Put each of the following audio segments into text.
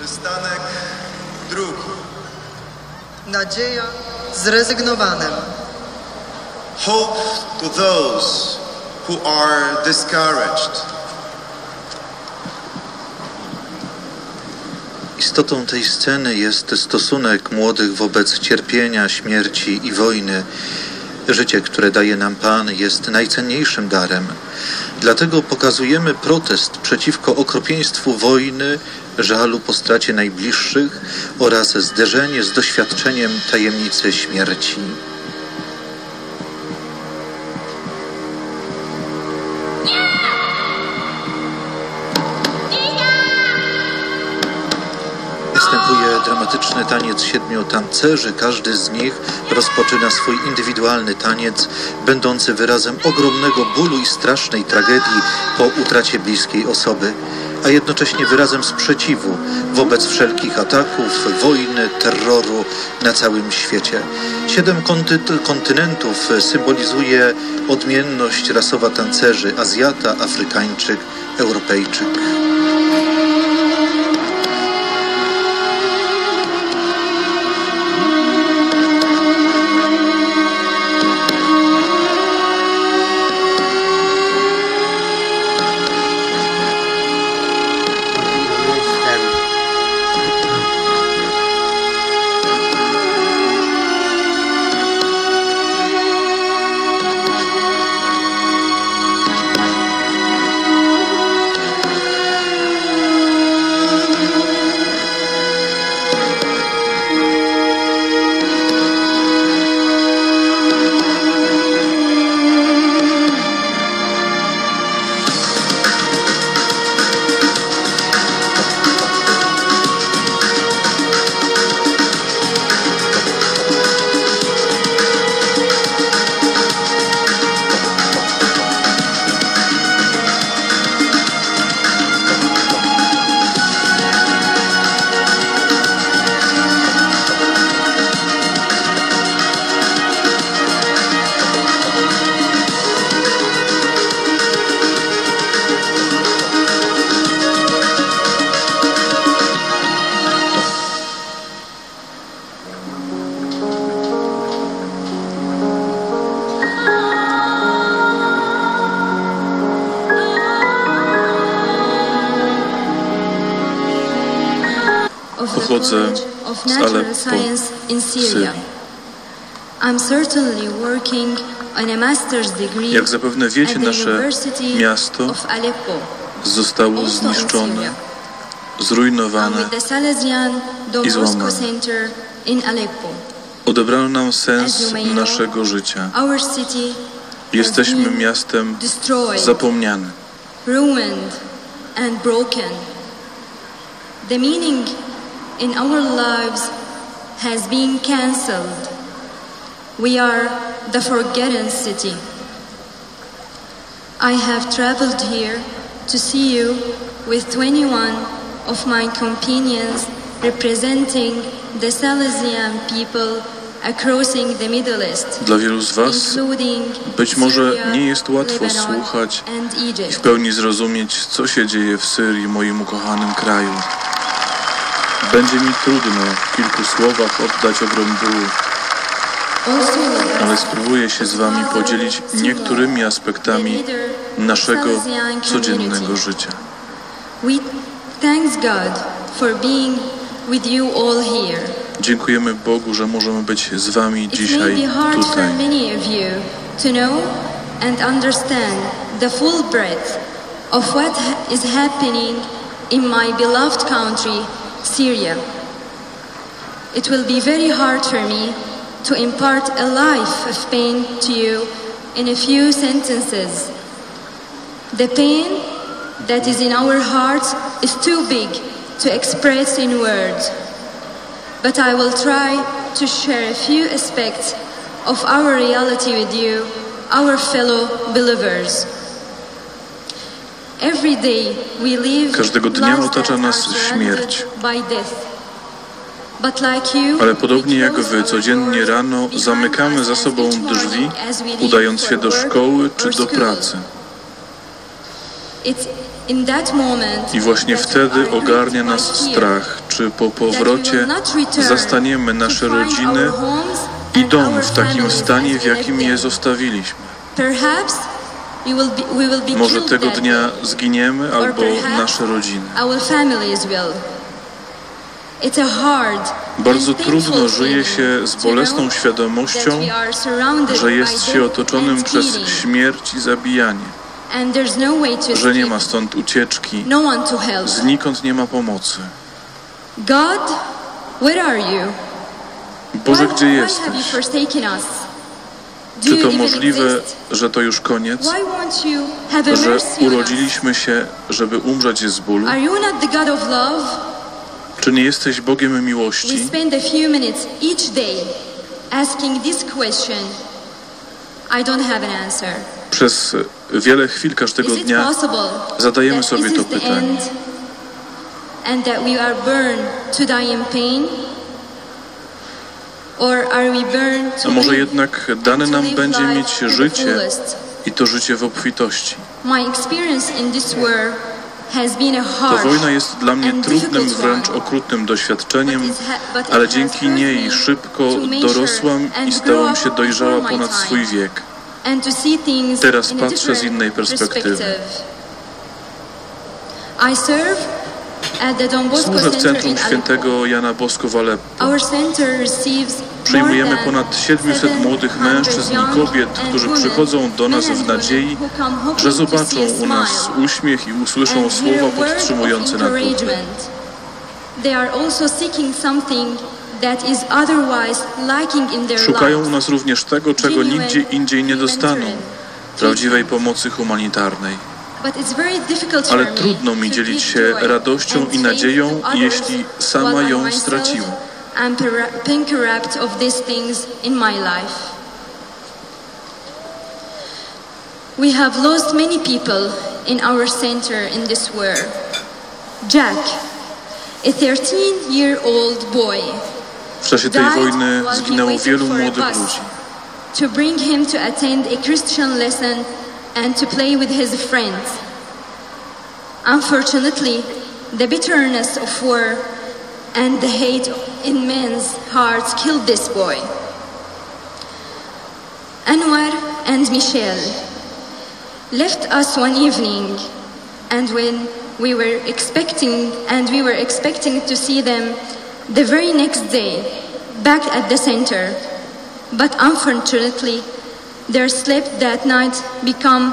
Przystanek drugi. Nadzieja zrezygnowanym. Hope to those who are discouraged. Istotą tej sceny jest stosunek młodych wobec cierpienia, śmierci i wojny. Życie, które daje nam Pan, jest najcenniejszym darem. Dlatego pokazujemy protest przeciwko okropieństwu wojny, żalu po stracie najbliższych oraz zderzenie z doświadczeniem tajemnicy śmierci. Następuje dramatyczny taniec siedmiu tancerzy. Każdy z nich rozpoczyna swój indywidualny taniec, będący wyrazem ogromnego bólu i strasznej tragedii po utracie bliskiej osoby, a jednocześnie wyrazem sprzeciwu wobec wszelkich ataków, wojny, terroru na całym świecie. Siedem konty- kontynentów symbolizuje odmienność rasowa tancerzy Azjata, Afrykańczyk, Europejczyk. On a master's degree Jak zapewne wiecie, nasze miasto zostało zniszczone, zrujnowane. i złamane. Odebrano nam sens naszego życia. Jesteśmy miastem zapomnianym. ruined, and broken. The meaning in our lives has been cancelled. We are the forgotten city. I have traveled here to see you with 21 of my companions representing the Salesian people Dla wielu z Was być może nie jest łatwo słuchać i w pełni zrozumieć, co się dzieje w Syrii, moim ukochanym kraju. Będzie mi trudno w kilku słowach oddać ogrom bólu, ale spróbuję się z Wami podzielić niektórymi aspektami naszego codziennego życia. Dziękujemy Bogu, że możemy być z Wami dzisiaj tutaj. and understand the full breadth of what ha- is happening in my beloved country, Syria. It will be very hard for me to impart a life of pain to you in a few sentences. The pain that is in our hearts is too big to express in words but I will try to share a few aspects of our reality with you, our fellow believers. Każdego dnia otacza nas śmierć. Ale podobnie jak Wy, codziennie rano zamykamy za sobą drzwi, udając się do szkoły czy do pracy. I właśnie wtedy ogarnia nas strach czy po powrocie zastaniemy nasze rodziny i dom w takim stanie, w jakim je zostawiliśmy. Może tego dnia zginiemy albo nasze rodziny. Bardzo trudno żyje się z bolesną świadomością, że jest się otoczonym przez śmierć i zabijanie, no że nie ma stąd ucieczki, no znikąd nie ma pomocy. Boże, gdzie jesteś? have you forsaken us? Do Czy to możliwe, że to już koniec? Że urodziliśmy się, żeby umrzeć z bólu? Czy nie jesteś Bogiem miłości? Przez wiele chwil każdego dnia zadajemy sobie to pytanie. and that we are burned to die in pain? Or are we burned to A może jednak dane nam będzie mieć życie i to życie w obfitości. Ta wojna jest dla mnie trudnym, wręcz okrutnym doświadczeniem, ale dzięki niej szybko dorosłam i stałam się dojrzała ponad swój wiek. Teraz patrzę z innej perspektywy. Służę w Centrum. Świętego Jana Bosko w Aleppo. Przyjmujemy ponad 700 młodych 700 mężczyzn i kobiet, którzy przychodzą do nas w nadziei, że zobaczą u nas uśmiech i usłyszą słowa podtrzymujące na duchu. Szukają u nas również tego, czego nigdzie indziej nie dostaną. prawdziwej pomocy humanitarnej. Ale trudno mi dzielić się radością i nadzieją, jeśli sama ją myself pera- bankrupt of these things in my life. We have lost many people in our center in this war. Jack, a 13-year-old boy, W czasie tej wojny zginęło wielu młodych ludzi. to bring him to attend a Christian lesson and to play with his friends. Unfortunately, the bitterness of war and the hate in men's hearts killed this boy. Anwar and Michelle left us one evening and when we were expecting and we were expecting to see them the very next day back at the center but unfortunately their sleep that night become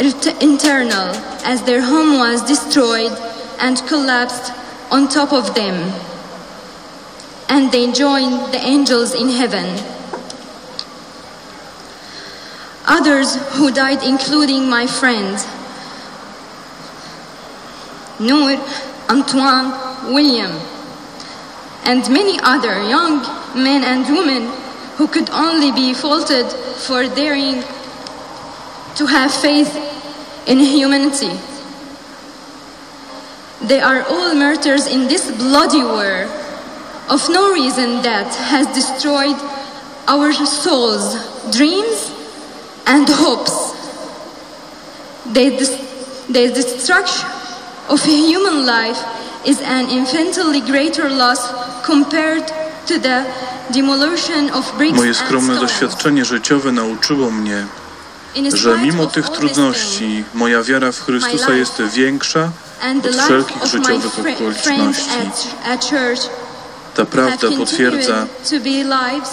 ret- internal as their home was destroyed and collapsed on top of them and they joined the angels in heaven others who died including my friend Noor, Antoine, William, and many other young men and women who could only be faulted for daring to have faith in humanity. They are all martyrs in this bloody war of no reason that has destroyed our souls, dreams, and hopes. The, destruction of a human life is an infinitely greater loss compared to the demolition of bricks Moje skromne stones. doświadczenie życiowe nauczyło mnie, że mimo tych trudności moja wiara w Chrystusa jest większa and od life wszelkich of my życiowych okoliczności. at, at church Ta prawda potwierdza,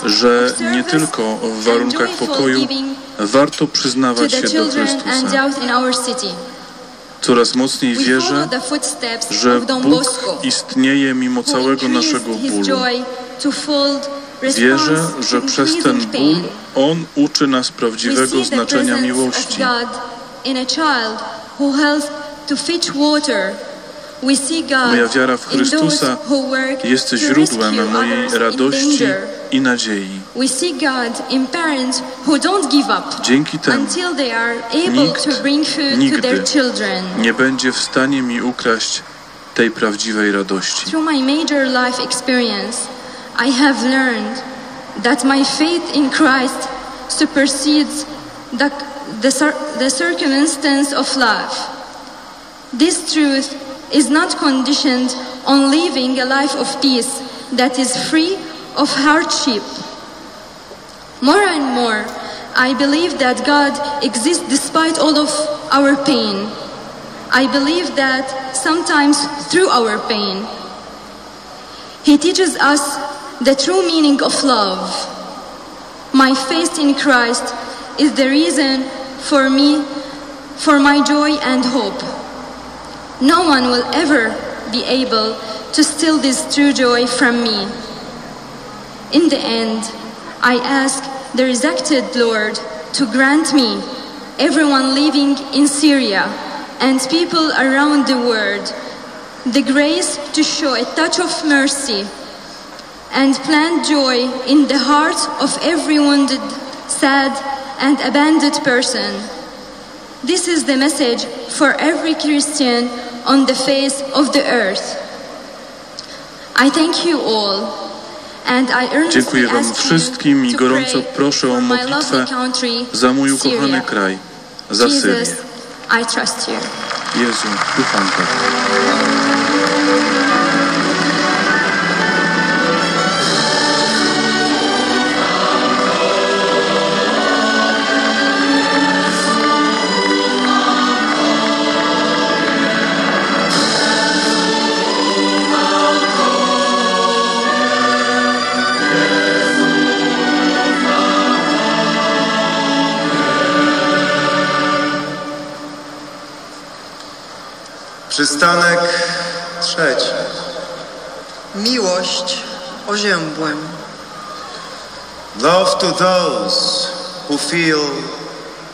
że nie tylko w warunkach pokoju warto to przyznawać się do Chrystusa. Coraz mocniej wierzę, że Bóg istnieje mimo całego naszego bólu. Wierzę, że przez ten ból. On uczy nas We prawdziwego znaczenia miłości. Moja wiara w Chrystusa jest źródłem mojej radości i nadziei. We see God in parents who don't give up Dzięki temu until they are able nikt to bring food to nigdy their children. nie będzie w stanie mi ukraść tej prawdziwej radości. Through my major life experience, I have learned that my faith in Christ supersedes the, the, the circumstance of life. This truth is not conditioned on living a life of peace that is free of hardship. More and more, I believe that God exists despite all of our pain. I believe that sometimes through our pain. He teaches us the true meaning of love. My faith in Christ is the reason for me, for my joy and hope. No one will ever be able to steal this true joy from me. In the end, I ask the resurrected Lord to grant me, everyone living in Syria, and people around the world, the grace to show a touch of mercy and plant joy in the heart of every wounded, sad, and abandoned person. This is the message for every Christian on the face of the earth. I thank you all. And I earnestly Dziękuję Wam ask you wszystkim i gorąco proszę o for my modlitwę country, za mój ukochany kraj, za Syrię. Jesus, I trust you. Jezu, ufam Tobie. Przystanek trzeci. Miłość oziębłem. Love to those who feel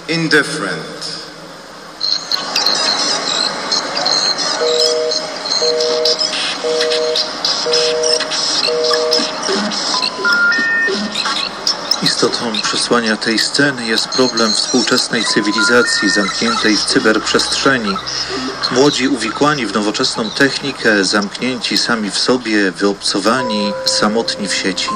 indifferent. Istotą przesłania tej sceny jest problem współczesnej cywilizacji zamkniętej w cyberprzestrzeni. Młodzi uwikłani w nowoczesną technikę, zamknięci sami w sobie, wyobcowani, samotni w sieci.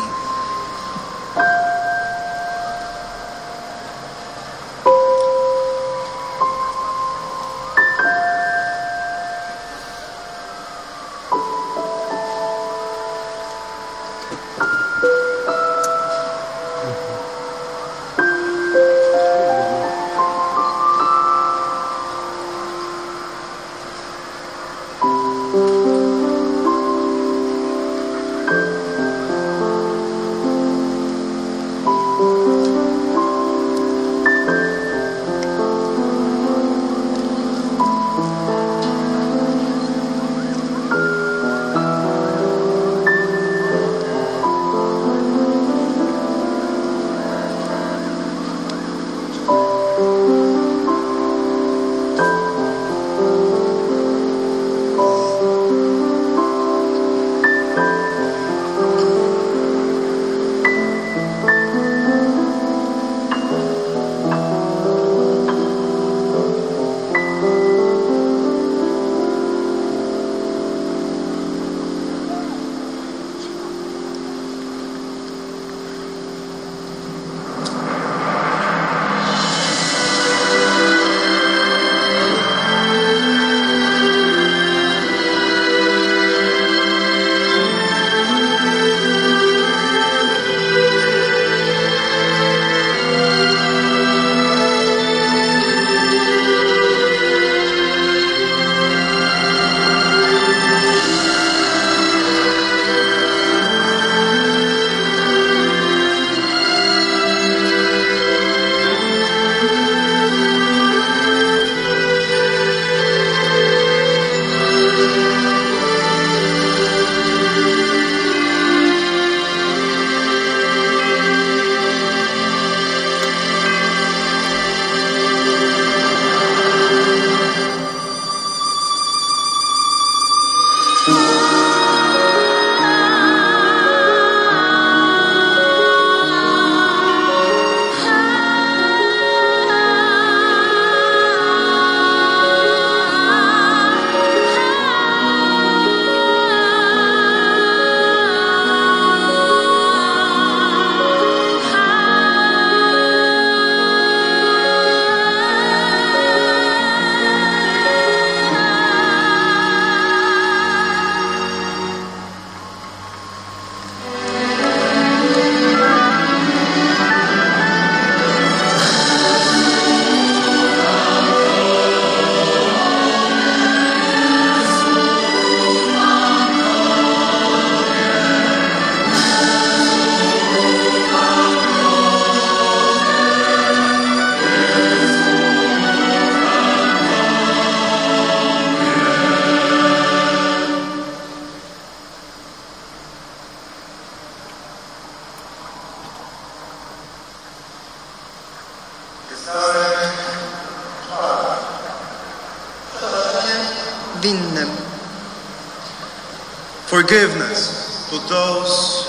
Forgiveness to those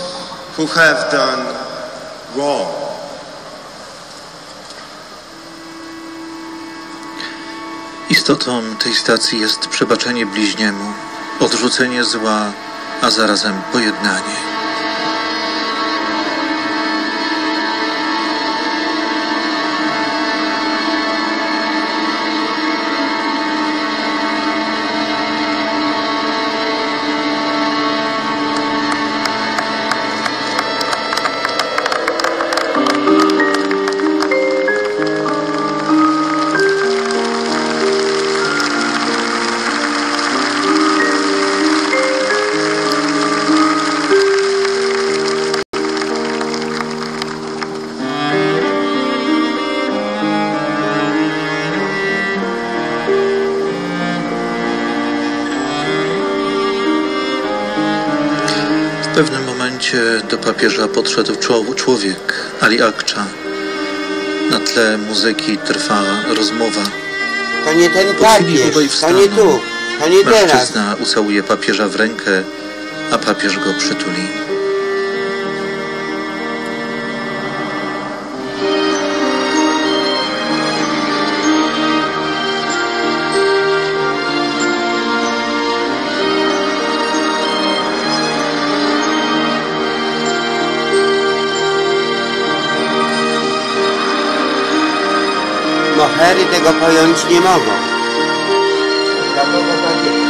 who have done wrong. Istotą tej stacji jest przebaczenie bliźniemu, odrzucenie zła, a zarazem pojednanie. Do papieża podszedł czło- człowiek, Ali Akcza. Na tle muzyki trwa rozmowa. To nie ten papież, to nie tu, to nie teraz. Mężczyzna ucałuje papieża w rękę, a papież go przytuli. Mohery tego pojąć nie mogą. Dlatego tak.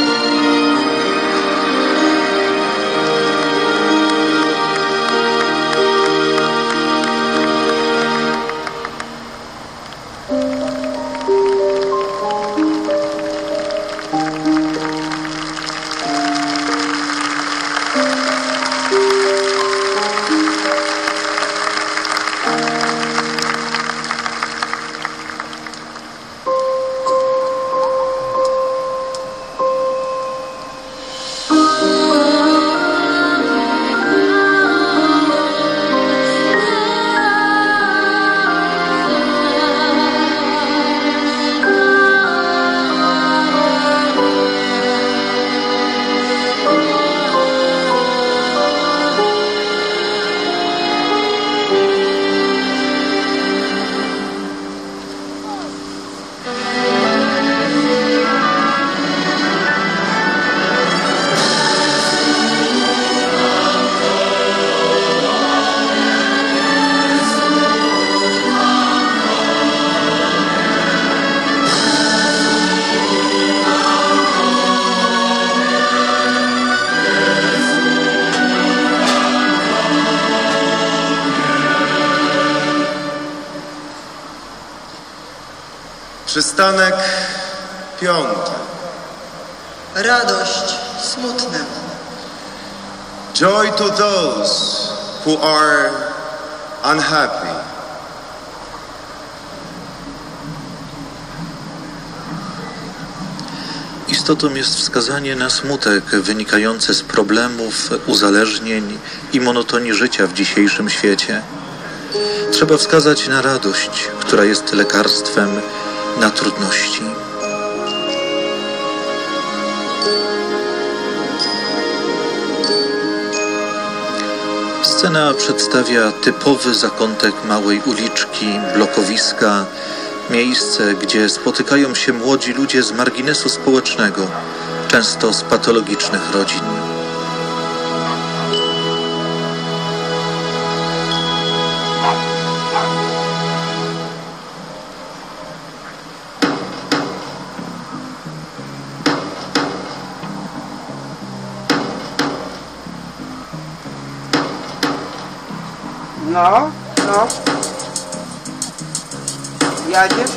Przystanek piąty. Radość smutnym. Joy to those who are unhappy. Istotą jest wskazanie na smutek wynikający z problemów, uzależnień i monotonii życia w dzisiejszym świecie. Trzeba wskazać na radość, która jest lekarstwem na trudności. Scena przedstawia typowy zakątek małej uliczki, blokowiska, miejsce, gdzie spotykają się młodzi ludzie z marginesu społecznego, często z patologicznych rodzin. No, no. Jadziesz?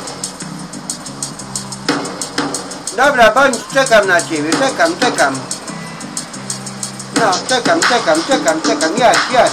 Dobra, bądź, czekam na ciebie, czekam, czekam. No, czekam, czekam, czekam, czekam, jadź, jadź.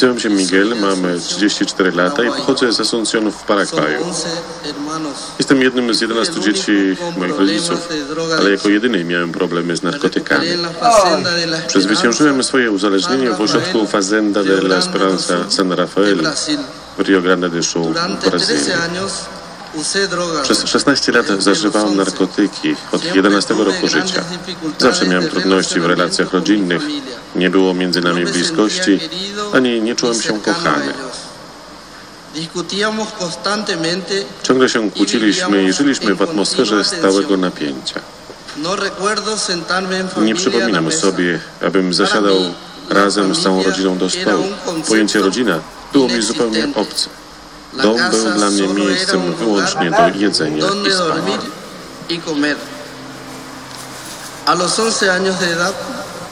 Nazywam się Miguel, mam 34 lata i pochodzę z Asuncjon w Paragwaju. 11 hermanos. Jestem jednym z 11 dzieci moich rodziców, ale jako jedyny miałem problemy z narkotykami. Przezwyciężyłem swoje uzależnienie w ośrodku Fazenda de la Esperanza San Rafael w Rio Grande do Sul w Brazylii. 13 años usé drogas. Przez 16 lat zażywałem narkotyki od 11 roku życia. Zawsze miałem trudności w relacjach rodzinnych, nie było między nami bliskości, ani nie czułem się kochany. Ciągle się kłóciliśmy i żyliśmy w atmosferze stałego napięcia. No Nie przypominam sobie, abym zasiadał razem z całą rodziną do stołu. Pojęcie rodzina było mi zupełnie obce. Dom był dla mnie miejscem wyłącznie do jedzenia i spania.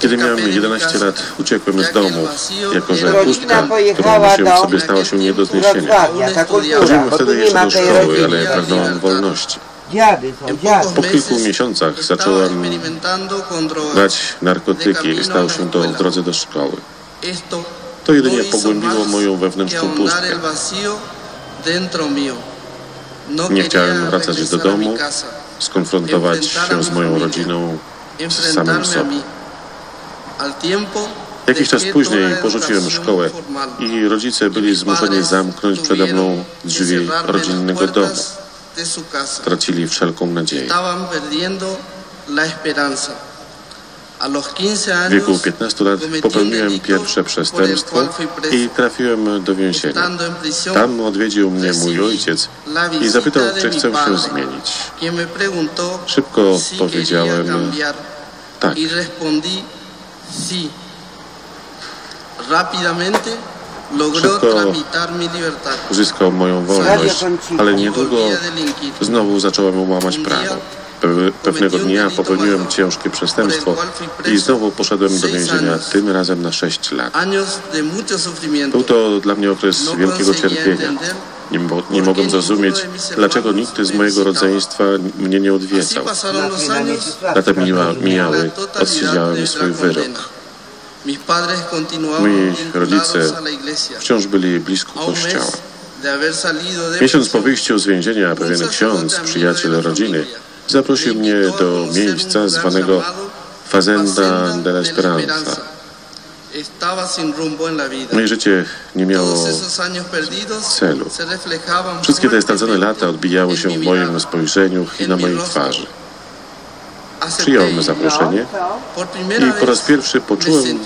Dormir comer. A los 11 años de edad, Kiedy miałem de mi 11 casa, lat, uciekłem z domu, jako że pustka, którą nosiłem sobie, stała się nie do zniesienia. Chodziłem wtedy jeszcze do szkoły, ale pragnąłem wolności. Po kilku miesiącach zacząłem brać narkotyki i stał się to w drodze do szkoły. To jedynie pogłębiło moją wewnętrzną pustkę. Nie chciałem wracać do domu, skonfrontować się z moją rodziną, z samym sobą. Jakiś czas później porzuciłem szkołę i rodzice byli zmuszeni zamknąć przede mną drzwi rodzinnego domu. Tracili wszelką nadzieję. Estaban perdiendo la esperanza. A los 15 W wieku 15 lat popełniłem pierwsze przestępstwo i trafiłem do więzienia. Tam odwiedził mnie mój ojciec i zapytał, czy chcę się zmienić. Szybko powiedziałem tak. Sí. Rápidamente logró Szybko tramitar mi libertad. Uzyskał moją wolność, ale niedługo znowu zacząłem łamać prawo. Pe- Pewnego dnia popełniłem ciężkie przestępstwo i znowu poszedłem do więzienia, tym razem na 6 lat. Był to dla mnie okres wielkiego cierpienia. Nie, mo- nie mogłem zrozumieć, dlaczego nikt z mojego rodzeństwa mnie nie odwiedzał. Lata mija- mijały, odsiedziałem swój wyrok. Moi rodzice wciąż byli blisko kościoła. Miesiąc po wyjściu z więzienia pewien ksiądz, przyjaciel rodziny, zaprosił mnie do miejsca zwanego Fazenda de la Esperanza. Moje życie nie miało celu. Wszystkie te stracone lata odbijały się w moim spojrzeniu i na mojej twarzy. Przyjąłem zaproszenie Por primera i po raz pierwszy poczułem,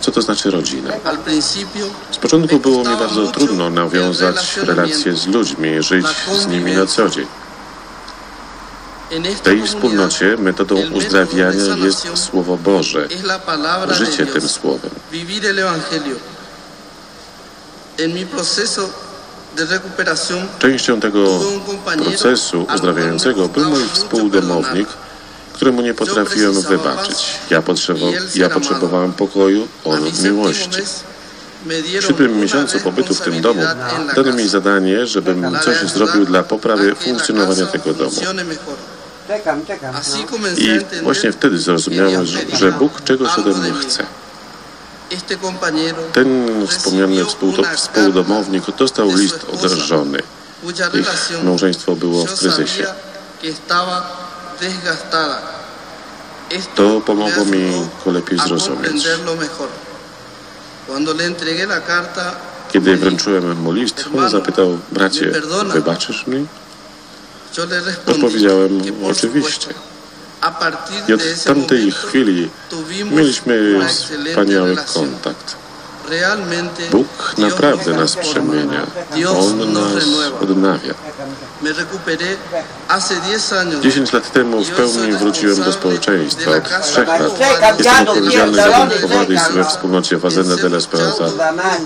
co to znaczy rodzina. Z początku było mi bardzo trudno nawiązać relacje z ludźmi, żyć z nimi na co dzień. W tej wspólnocie metodą uzdrawiania jest Słowo Boże, życie tym. Słowem. Częścią tego procesu uzdrawiającego był mój współdomownik, któremu nie potrafiłem wybaczyć. Ja, potrzebo, ja potrzebowałem pokoju, on miłości. W siódmym miesiącu pobytu w tym domu dano mi zadanie, żebym coś zrobił dla poprawy funkcjonowania tego domu. No. I właśnie wtedy zrozumiałem, że, Bóg czegoś ode mnie chce. Ten wspomniany współdo, współdomownik dostał list od żony. Ich małżeństwo było w kryzysie. To pomogło mi go lepiej zrozumieć. Kiedy wręczyłem mu list, on zapytał, bracie, wybaczysz mi? Odpowiedziałem, oczywiście. I od tamtej chwili mieliśmy wspaniały kontakt. Bóg naprawdę nas przemienia. On nas odnawia. Me recuperé hace 10 años. 10 lat temu w pełni wróciłem do społeczeństwa. Od trzech lat Czekam, jestem odpowiedzialny za czekam. we wspólnocie Fazenda de la Esperanza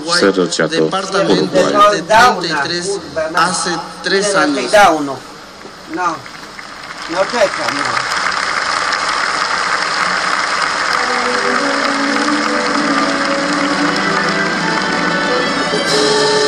w Cerro Departamento Uruguay. De 33 hace 3 Nie ma tej años. downu.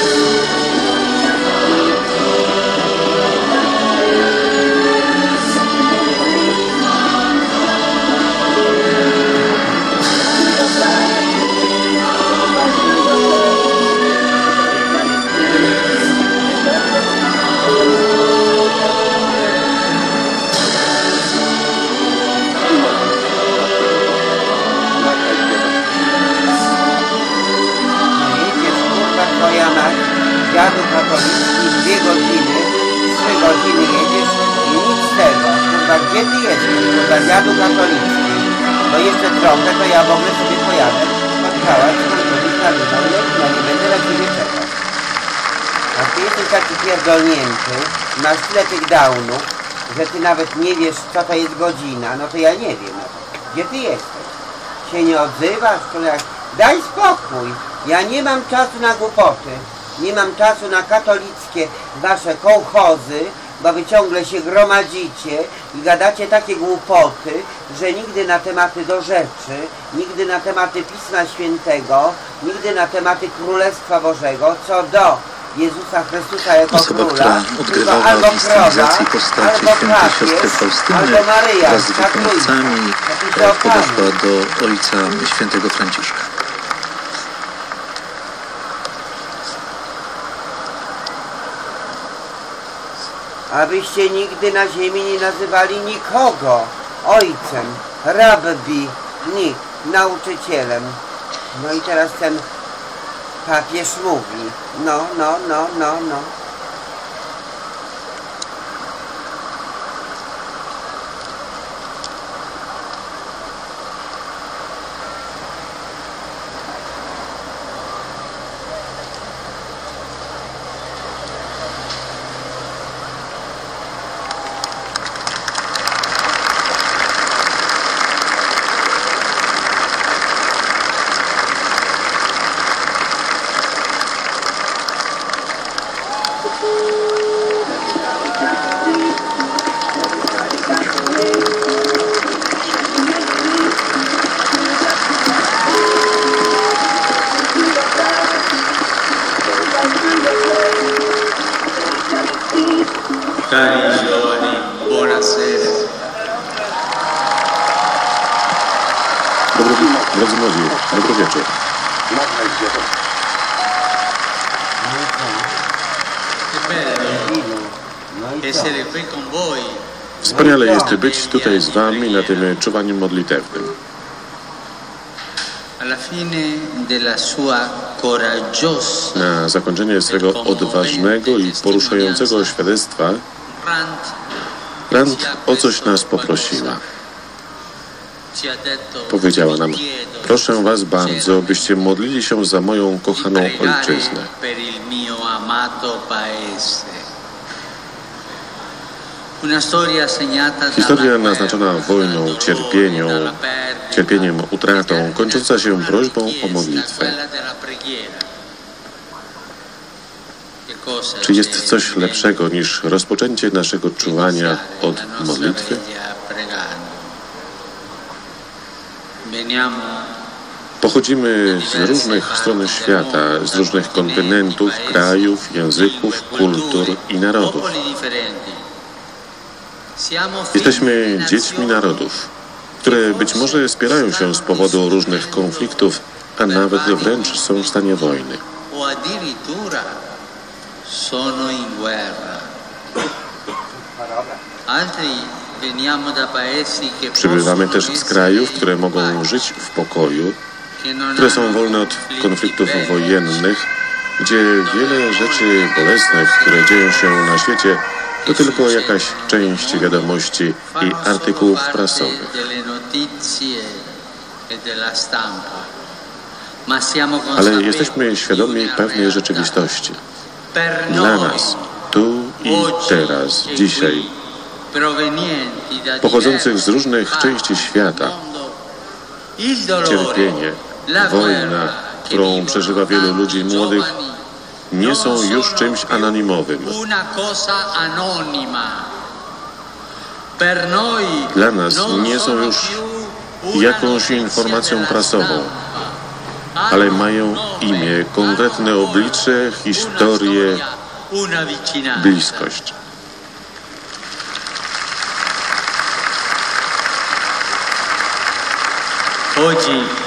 To ja w ogóle sobie pojadę. Spotkałam, skończyć kardynał, nie, no nie będę na ciebie czekał. A ty jesteś taki pierdolnięty, masz tyle tych downów, że ty nawet nie wiesz, co to jest godzina, no to ja nie wiem. No. Gdzie ty jesteś? Się nie odzywasz? To jak... Daj spokój! Ja nie mam czasu na głupoty. Nie mam czasu na katolickie wasze kołchozy, bo wy ciągle się gromadzicie i gadacie takie głupoty, że nigdy na tematy do rzeczy, nigdy na tematy Pisma Świętego, nigdy na tematy Królestwa Bożego, co do Jezusa Chrystusa jako Osoba, króla, która albo krowa, albo Faustyny albo Maryja, wraz z e, podeszła do ojca świętego Franciszka. Abyście nigdy na ziemi nie nazywali nikogo ojcem, rabbi, ni, nauczycielem. No i teraz ten papież mówi, no, no, no, no, no. Wspaniale jest być tutaj z Wami na tym czuwaniu modlitewnym. Na zakończenie swego odważnego i poruszającego świadectwa rant Rand o coś nas poprosiła. Powiedziała nam, "Vi chiedo, proszę Was bardzo, byście modlili się za moją kochaną ojczyznę. Historia naznaczona wojną, perdita, cierpieniem, utratą, kończąca się prośbą o modlitwę. Czy jest coś lepszego niż rozpoczęcie naszego czuwania od modlitwy? Pochodzimy z różnych stron świata, z różnych kontynentów, krajów, języków, kultur i narodów. Jesteśmy dziećmi narodów, które być może spierają się z powodu różnych konfliktów, a nawet wręcz są w stanie wojny. Przybywamy też z krajów, które mogą żyć w pokoju, które są wolne od konfliktów wojennych, gdzie wiele rzeczy bolesnych, które dzieją się na świecie, to tylko jakaś część wiadomości i artykułów prasowych. Ale jesteśmy świadomi pewnej rzeczywistości. Dla nas, tu i teraz, dzisiaj, pochodzących z różnych części świata, cierpienie, wojna, którą przeżywa wielu ludzi młodych, nie są już czymś anonimowym. Dla nas nie są już jakąś informacją prasową, ale mają imię, konkretne oblicze, historię, bliskość. Oggi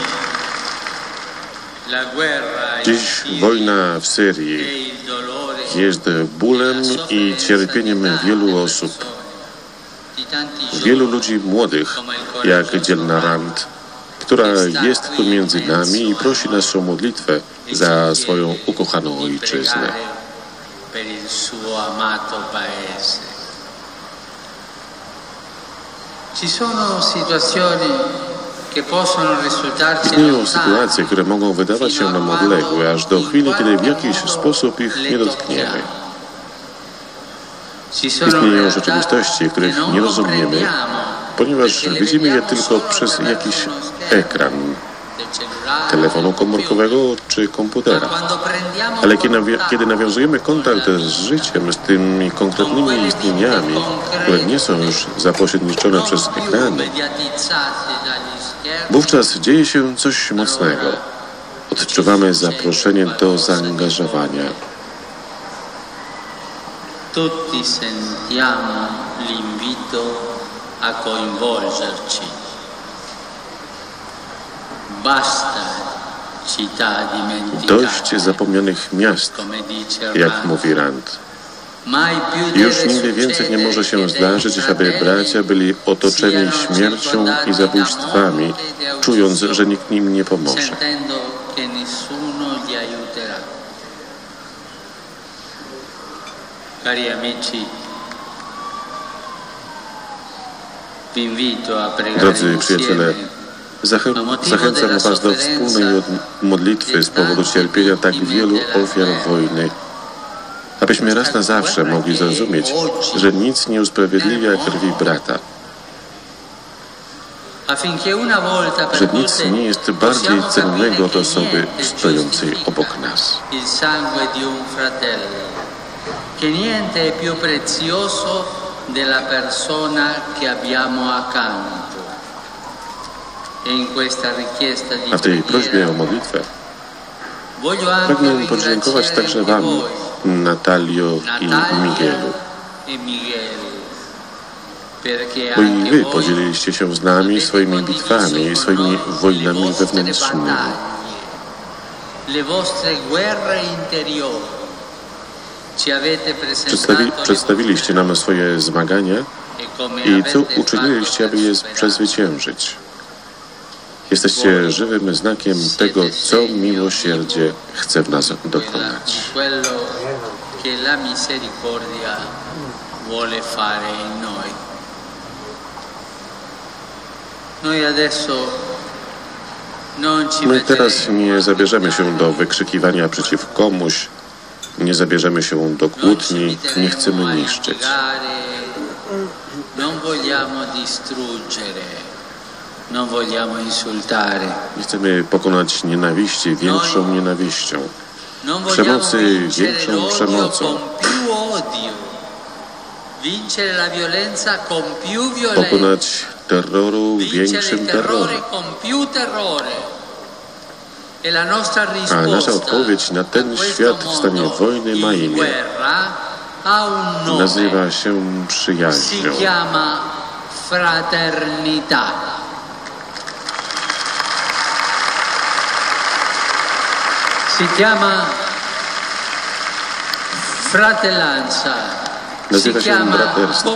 Dziś wojna w e Syrii dolore jest bólem i cierpieniem wielu osób, wielu ludzi młodych, jak dzielna Rand, która jest tu między nami i prosi nas o modlitwę za swoją ukochaną ojczyznę. Ci sono situazioni Istnieją sytuacje, które mogą wydawać się nam odległe, aż do chwili, kiedy w jakiś sposób ich nie dotkniemy. Istnieją rzeczywistości, których nie rozumiemy, ponieważ widzimy je tylko przez jakiś ekran telefonu komórkowego czy komputera. prendiamo Ale kiedy, nawiązujemy kontakt z życiem, z tymi konkretnymi istnieniami, które nie są już zapośredniczone przez ekrany, wówczas dzieje się coś mocnego. Odczuwamy zaproszenie do zaangażowania. tutti sentiamo l'invito a coinvolgerci. Basta Dość zapomnianych miast, jak mówi Rand. Już nigdy więcej nie może się zdarzyć, aby bracia byli otoczeni śmiercią i zabójstwami, czując, że nikt im nie pomoże. Cari amici, Drodzy przyjaciele, zachę- zachęcam Was do wspólnej od- modlitwy z powodu cierpienia tak wielu ofiar wojny, abyśmy raz na zawsze mogli zrozumieć, że nic nie usprawiedliwia krwi brata, że nic nie jest bardziej cennego od osoby stojącej obok nas. che niente è più prezioso della persona che abbiamo accanto. E A w tej prośbie o modlitwę pragnę podziękować także Wam, Natalio i Miguelu, bo i Wy podzieliliście się z nami swoimi bitwami i swoimi wojnami wewnętrznymi. Przedstawi, przedstawiliście nam swoje zmagania e i co uczyniliście, aby je przezwyciężyć. Jesteście żywym znakiem tego, co miłosierdzie chce w nas dokonać. My teraz nie zabierzemy się do wykrzykiwania przeciw komuś, nie zabierzemy się do kłótni, nie chcemy niszczyć. non vogliamo distruggere. Nie chcemy pokonać nienawiści większą nienawiścią. Przemocy większą przemocą. Pokonać terroru większym terrorem. E A nasza odpowiedź na ten świat w stanie wojny ma imię. Nazywa się si przyjaźnią. Nazywa się chiama braterstwem,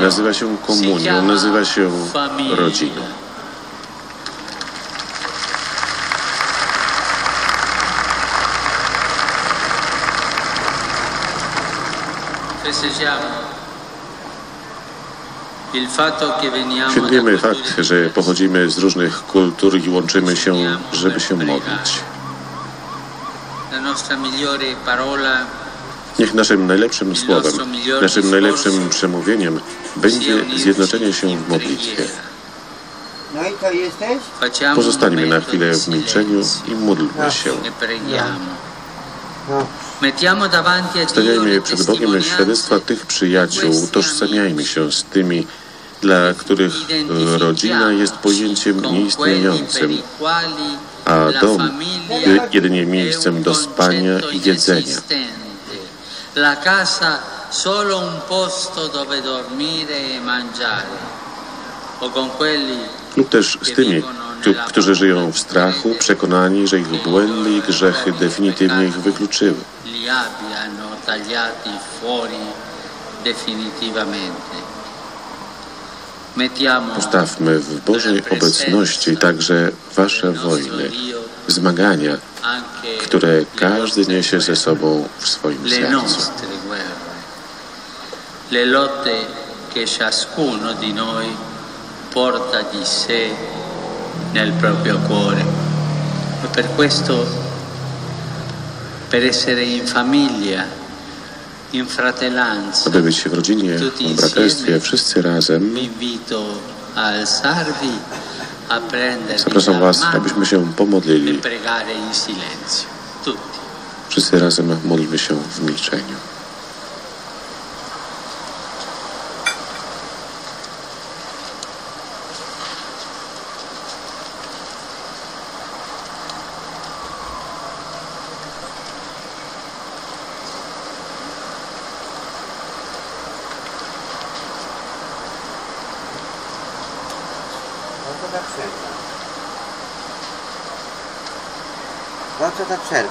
nazywa się si komunią, nazywa się rodziną. Świętujemy fakt, że pochodzimy z różnych kultur i łączymy się, żeby się modlić. Niech naszym najlepszym słowem, naszym najlepszym przemówieniem będzie zjednoczenie się w modlitwie. No Pozostańmy na chwilę w milczeniu i módlmy się. No. A Dio Stawiajmy przed Bogiem świadectwa tych przyjaciół, utożsamiajmy się z tymi, dla których rodzina jest pojęciem nieistniejącym, a dom je- jedynie miejscem do spania i jedzenia. La casa solo un posto dove dormire e mangiare. Lub też z tymi, któ- którzy żyją w strachu, przekonani, że ich błędy i grzechy definitywnie ich wykluczyły. li abbiano tagliati fuori definitivamente. Postawmy w Bożej obecności także wasze wojny, zmagania, które każdy niesie ze sobą w swoim sercu. le lotte che ciascuno di noi porta di sé nel proprio cuore. E per questo, per essere in famiglia, Aby być w rodzinie, w braterstwie, wszyscy razem, zapraszam Was, abyśmy się e pomodlili. Tutti. Wszyscy razem modlimy się w milczeniu.